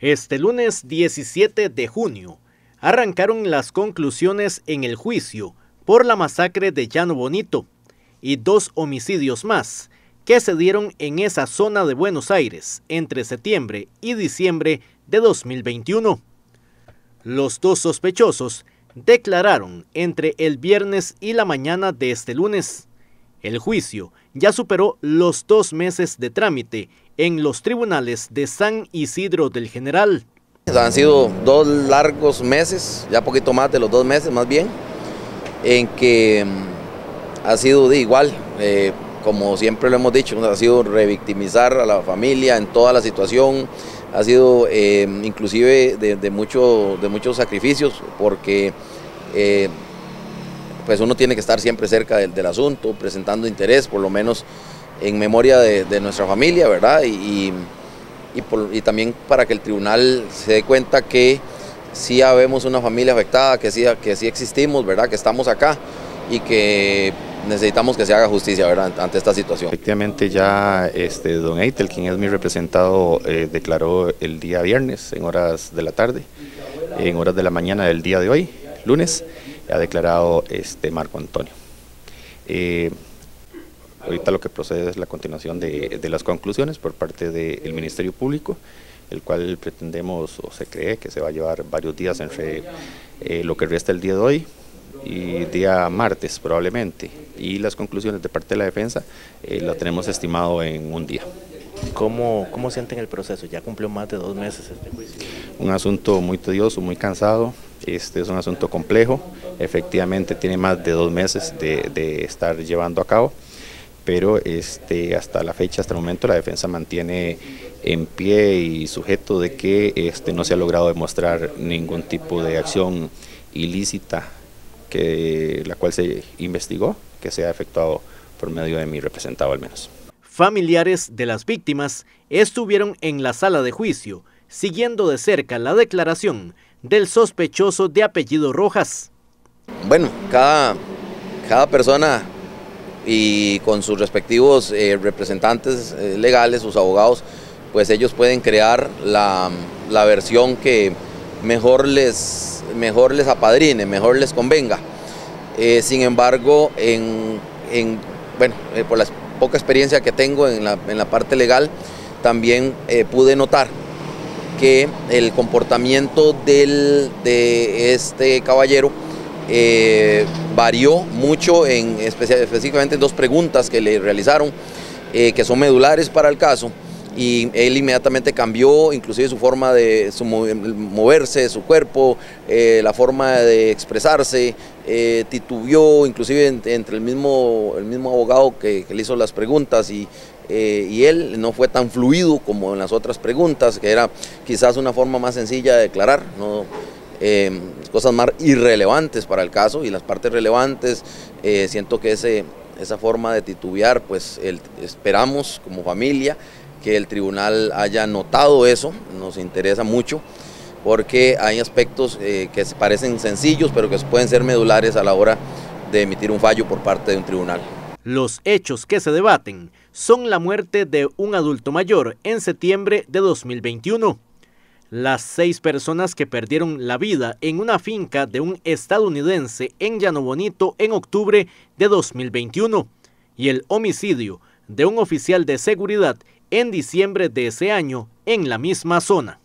Este lunes 17 de junio arrancaron las conclusiones en el juicio por la masacre de Llano Bonito y dos homicidios más que se dieron en esa zona de Buenos Aires entre septiembre y diciembre de 2021. Los dos sospechosos declararon entre el viernes y la mañana de este lunes. El juicio ya superó los dos meses de trámite en los tribunales de San Isidro del General. Han sido dos largos meses, ya poquito más de los dos meses más bien, en que mm, ha sido de igual, eh, como siempre lo hemos dicho, ha sido revictimizar a la familia en toda la situación, ha sido eh, inclusive de, mucho, de muchos sacrificios, porque eh, pues uno tiene que estar siempre cerca del asunto, presentando interés, por lo menos en memoria de, nuestra familia, ¿verdad? Y, y, también para que el tribunal se dé cuenta que sí habemos una familia afectada, que sí, que sí existimos, ¿verdad? Que estamos acá y que necesitamos que se haga justicia ¿verdad? ante esta situación. Efectivamente ya este, don Eitel, quien es mi representado, eh, declaró el día viernes en horas de la tarde, en horas de la mañana del día de hoy, lunes, ha declarado este Marco Antonio. Eh, Ahorita lo que procede es la continuación de, las conclusiones por parte del Ministerio Público, el cual pretendemos o se cree que se va a llevar varios días entre eh, lo que resta el día de hoy y día martes probablemente. Y las conclusiones de parte de la defensa eh, las tenemos estimado en un día. ¿Cómo, ¿Cómo sienten el proceso? Ya cumplió más de dos meses este juicio. Un asunto muy tedioso, muy cansado. Este es un asunto complejo. Efectivamente tiene más de dos meses de, de estar llevando a cabo pero este, hasta la fecha, hasta el momento, la defensa mantiene en pie y sujeto de que este, no se ha logrado demostrar ningún tipo de acción ilícita que la cual se investigó, que sea efectuado por medio de mi representado al menos. Familiares de las víctimas estuvieron en la sala de juicio, siguiendo de cerca la declaración del sospechoso de apellido Rojas. Bueno, cada, cada persona y con sus respectivos eh, representantes eh, legales, sus abogados, pues ellos pueden crear la, versión que mejor les, mejor les apadrine, mejor les convenga. Eh, sin embargo, en, bueno, por la poca experiencia que tengo en la, en la parte legal, también pude notar que el comportamiento del, de este caballero eh, varió mucho en, específicamente en dos preguntas que le realizaron, eh, que son medulares para el caso, y él inmediatamente cambió inclusive su forma de moverse, su cuerpo, eh, la forma de expresarse, titubió inclusive entre el mismo, el mismo abogado que, le hizo las preguntas y, y, él no fue tan fluido como en las otras preguntas, que era quizás una forma más sencilla de declarar. ¿no? Cosas más irrelevantes para el caso y las partes relevantes, eh, siento que ese, esa forma de titubear, pues esperamos como familia que el tribunal haya notado eso, nos interesa mucho porque hay aspectos eh, que parecen sencillos pero que pueden ser medulares a la hora de emitir un fallo por parte de un tribunal. Los hechos que se debaten son la muerte de un adulto mayor en septiembre de 2021 las seis personas que perdieron la vida en una finca de un estadounidense en Llano Bonito en octubre de 2021 y el homicidio de un oficial de seguridad en diciembre de ese año en la misma zona.